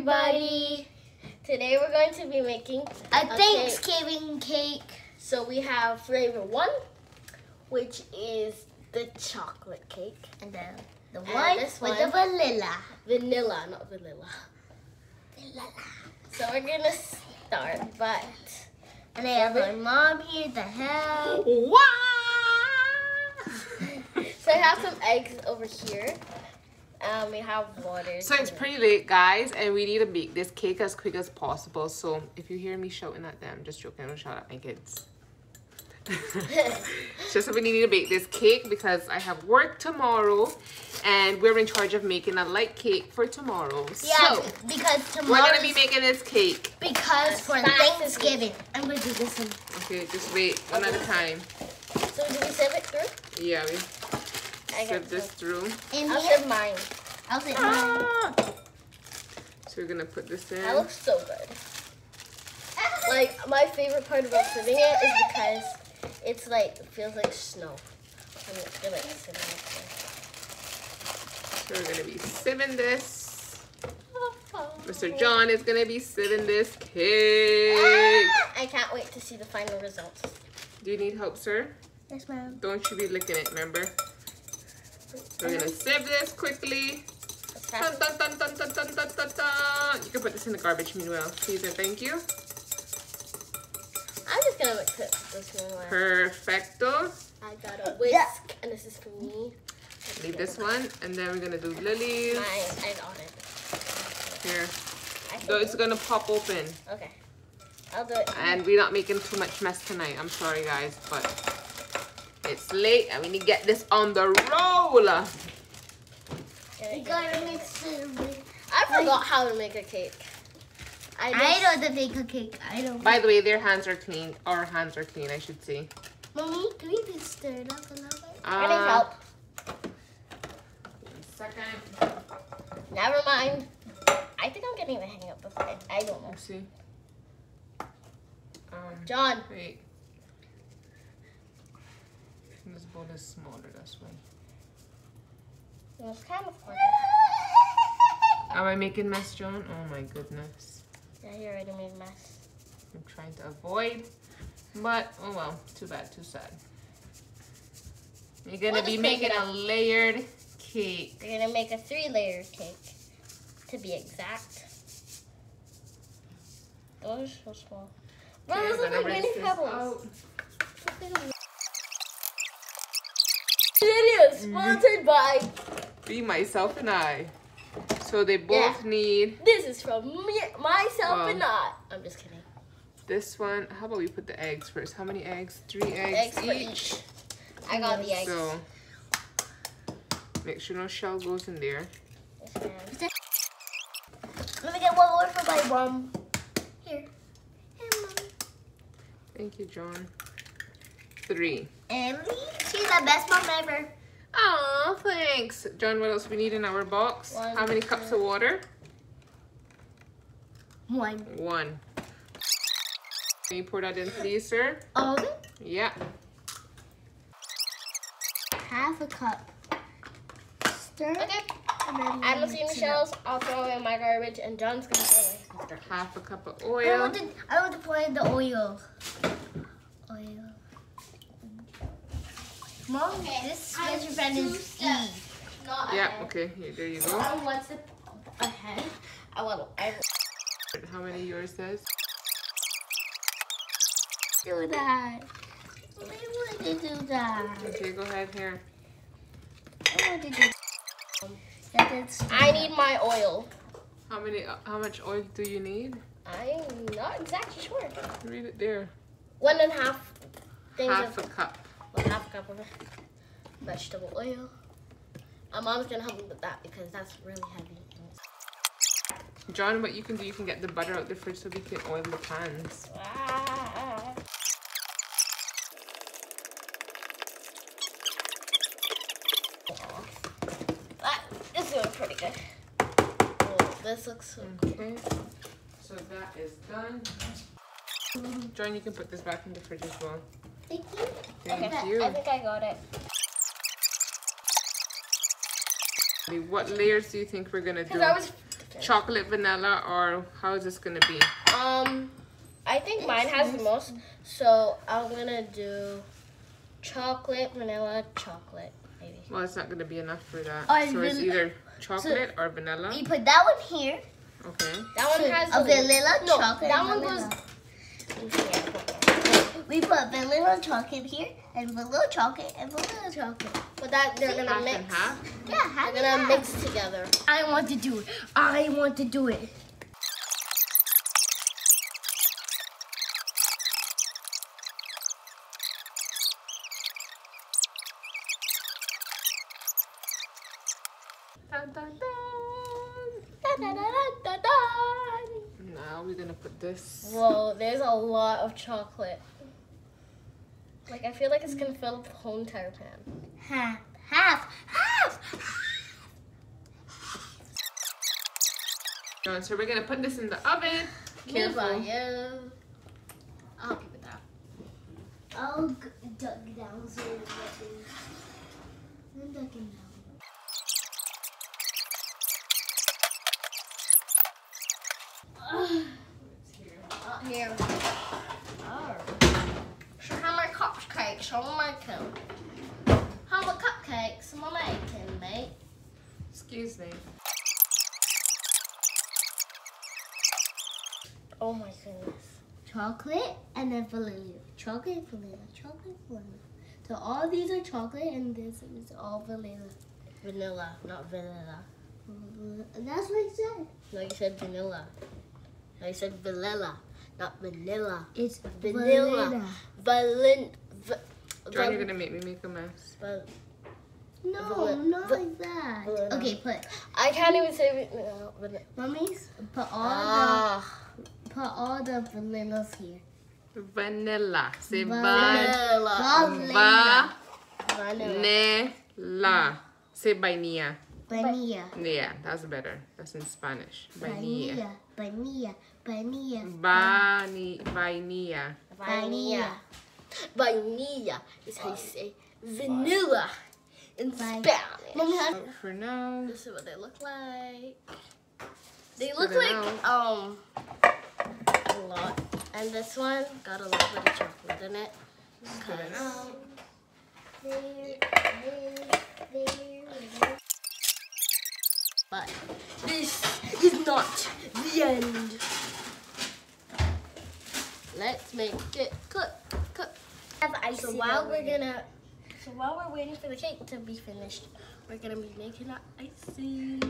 everybody. Today we're going to be making A cake. Thanksgiving cake. So we have flavor one, which is the chocolate cake. And then the one with one. the vanilla. Vanilla, not vanilla. Vanilla. So we're gonna start, but And I have my mom here to help. wow! so I have some eggs over here. Um, we have water. So it's pretty late, guys, and we need to make this cake as quick as possible. So if you hear me shouting at them, just joking, don't shout at my kids. It's just that we need to bake this cake because I have work tomorrow, and we're in charge of making a light cake for tomorrow. Yeah, so because tomorrow we're gonna be making this cake. because for Fast Thanksgiving. I'm gonna do this one. Okay, just wait one at a time. So do we sieve it through? Yeah, we I got sieve this through. In I'll here, mine. I'll say ah. mine. So we're gonna put this in. That looks so good. Like my favorite part about sieving it is because it's like it feels like snow. I'm just gonna sieve So we're gonna be sieving this. Oh, Mr. John is gonna be sieving this cake. Ah! I can't wait to see the final results. Do you need help, sir? Yes, ma'am. Don't you be licking it, remember? We're gonna sieve this quickly. Let's Dun, dun, dun, dun, dun, dun, dun, dun, dun. You can put this in the garbage meanwhile. Please and thank you. I'm just gonna put this one. Perfecto. I got a whisk, and this is for me. Leave this one, and then we're gonna do lilies. Mine, I got it. Here. I So it's it. gonna pop open. Okay. I'll do it. And we're not making too much mess tonight. I'm sorry, guys, but it's late and we need to get this on the roll. Gonna You gotta it. mix it. I forgot how to make a cake. I, I just- know to make a cake. I don't. By the way, their hands are clean. Our hands are clean, I should say. Mommy, can we just stir it up a little bit? I need Uh, help. one Second. Never mind. I think I'm getting the hang of this. I, I don't know. Let's see. Um, John, wait. This bowl is smaller, that's why. it was kind of funny. Am I making mess, John? Oh my goodness. Yeah, you already made mess. I'm trying to avoid, but oh well, too bad, too sad. You're gonna We'll be making a layered cake. You're gonna make a three-layer cake, to be exact. Those are so small. Bro, those look like mini this pebbles. Video mm-hmm. sponsored by. Be myself and I. So they both Yeah. need This is from me, myself Wow. and I. I'm just kidding. this one. How about we put the eggs first? How many eggs? Three Eggs eggs, each. each. I got the eggs. So make sure no shell goes in there. Yes. Let me get one more for my mom. Here. Here, mom. Thank you, John. Three. Emily, she's the best mom ever. Aw, thanks. John, what else we need in our box? One, How many cups of water? One. One. Can you pour that in, please, sir? All of it? Yeah. Half a cup. Stir. Okay. And I'm gonna see the mix it shells. I'll throw away my garbage, and John's gonna throw away. Half a cup of oil. I oil. want to. I want to pour in the oil. Oil. Mom, this special friend is E. Not Yeah, ahead. okay. Here, there you go. I'm one ahead. I want. I, How many yours says? Do that. I want to do that. Okay, go ahead here. I want to do. That is. I need my oil. How many? uh, How much oil do you need? I'm not exactly sure. Read it there. One and a half things Half a cup. Well, half a cup of vegetable oil. My mom's gonna help me with that because that's really heavy. John, what you can do, you can get the butter out the fridge so we can oil the pans. Ah. That is doing pretty good. Oh, this looks so cool. So that is done. John, you can put this back in the fridge as well. Thank you. Thank Okay, you. I think I got it. What layers do you think we're gonna do? I was chocolate, vanilla, or how is this gonna be? Um, I think mine has the most, so I'm gonna do chocolate, vanilla, chocolate, maybe. Well, it's not gonna be enough for that. Or so it's either chocolate or vanilla. We put that one here. Okay. That one So, has a vanilla, No, chocolate, that one vanilla. goes. Yeah, We put vanilla chocolate here, and vanilla chocolate, and vanilla chocolate. but that they're gonna mix. and half. Yeah, half They're gonna half. mix together. I want to do it. I want to do it. Dun, dun, dun. Da, da, da, da, da, da. Now we're gonna put this. Whoa, there's a lot of chocolate. Like I feel like it's gonna fill up the whole entire pan. Half, half, half. Uh, So we're gonna put this in the oven. Careful. Careful. Yeah. I'll help you with that. I'll g- duck down so it's nothing. I'm ducking down. Uh, here. Oh. Show how my cupcakes show my making. How my cupcakes am I making, mate? Excuse me. Oh my goodness. Chocolate and then vanilla. Chocolate, vanilla, chocolate, vanilla. So all these are chocolate and this is all vanilla. Vanilla, not vanilla. That's what I said. No, you said vanilla. No, you said vanilla, not vanilla. It's Vanilla. Valin. Va, John, you're gonna make me make a mess. va- No, Vanilla- not va- like that. vanilla. Okay, put I can't even say vanilla. vanilla. mummies. Put all Ah, the put all the vanillas here. Vanilla. Say vanilla. va. Vanilla. Vanilla. Say vainilla. Vanilla. Yeah, that's better. That's in Spanish. Vainilla. Vanilla. Vanilla. Vanilla. Vani, vainilla. Vanilla. Vanilla is how you say vanilla in Spanish. Mommy, For now. This is what they look like. They look it like um a lot. And this one got a little bit of chocolate in it. Spit. There, there, there. But this is not the end. Let's make it cook. Cook. Have ice So while it. we're gonna so while we're waiting for the cake to be finished, we're gonna be making our icing.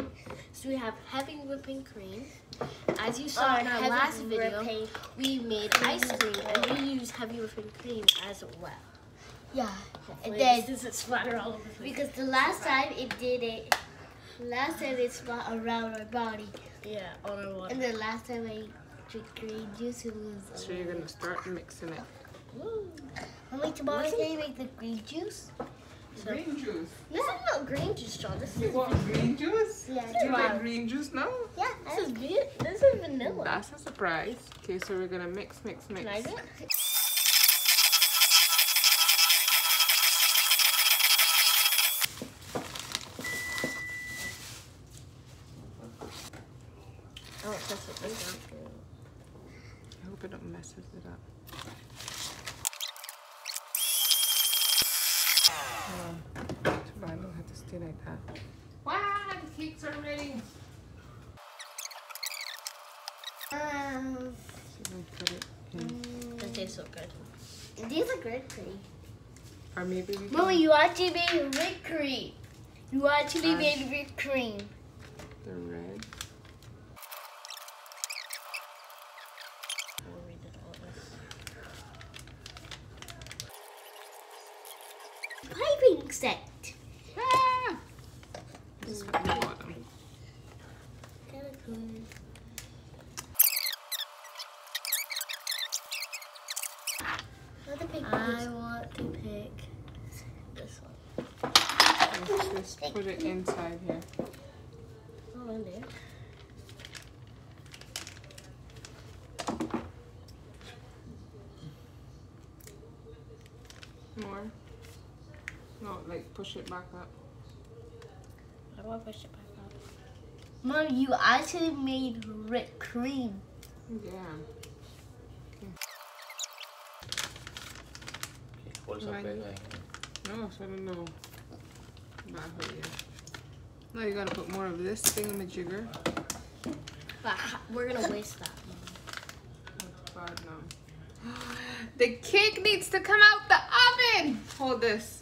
So we have heavy whipping cream. As you saw oh, in our last video, whipping we made ice cream and we use heavy whipping cream as well. Yeah. And And then then does it splatter all over the place? because the last time it did it, last time it spot around my body, Yeah, on our water. and the last time I drink green juice, it was. So you're gonna start mixing it. Woo. Mommy, tomorrow can you make the green juice? So- Green juice. This is not green juice, John. This You is want green juice? Yeah, You tomorrow. like green juice now? Yeah. this is vi- this is vanilla. That's a surprise. Okay, so we're gonna mix, mix, mix. Can I do it? Oh, that's what this is. I hope it don't messes it up. Um, too bad I don't have to stay like that. Wow, the cakes are ready. Um, put it in. This tastes so good. these are good cream. Or maybe we can Mommy, you actually made whipped cream. You actually Uh, made whipped cream. the red. We'll read it all this. Piping set. Just put in the bottom. Kinda cool. Another pink I want to pick this one. Let's just put it inside here. Oh, in there. More. No, like push it back up. I want to push it back up. Mom, you actually made whipped cream. Yeah. Bolsa Right. pega ahí. No, so I don't know. Not her yet. Now you gotta put more of this thing in the thingamajigger. But we're gonna waste that. Oh, God, no. The cake needs to come out the oven. Hold this.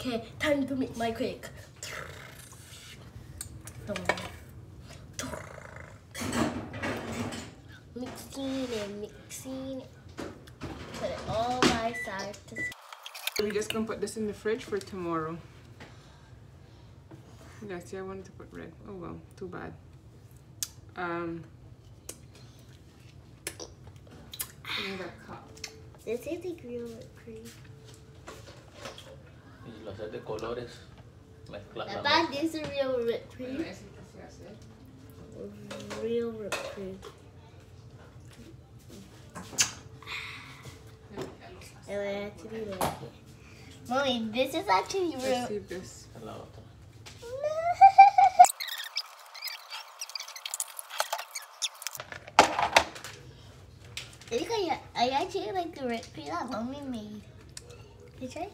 Okay, time to make my cake. Mixing and mixing. Put it all by side to side. We're just gonna put this in the fridge for tomorrow. Yeah, see, I wanted to put red. Oh well, too bad. Um. I need a cup. This is the real whipped cream. Y lo haces de colores. Mezclas Papa, mezcla. this is real whipped cream. Yes, yes, yes. Real whipped cream. And actually like it. Mommy, this is actually real. Let's see this. La otra. I think I, I actually like the whipped cream that mommy made. Can you try?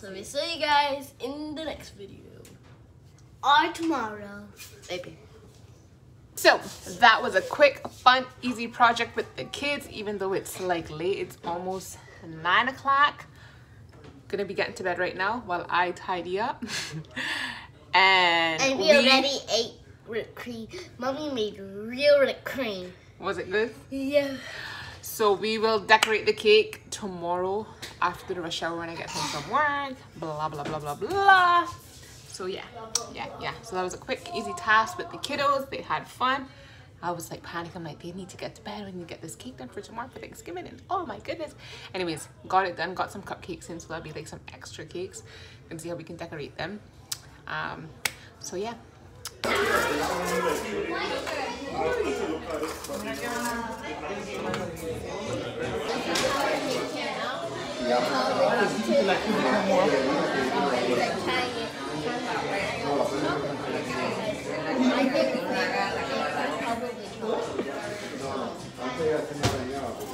So we see you guys in the next video. Or tomorrow. Maybe. So that was a quick, fun, easy project with the kids, even though it's like late, it's almost nine o'clock. Gonna be getting to bed right now while I tidy up. and And we already ate whipped cream. Mommy made real whipped cream. was it good? Yeah. So we will decorate the cake tomorrow after the shower when I get home from work. Blah blah blah blah blah. So yeah, yeah, yeah. So that was a quick, easy task with the kiddos. They had fun. I was like panicking. I'm like, they need to get to bed. We need to get this cake done for tomorrow for Thanksgiving. And oh my goodness. Anyways, got it done. Got some cupcakes in, so that'll be like some extra cakes. And see how we can decorate them. Um. So yeah. なんで?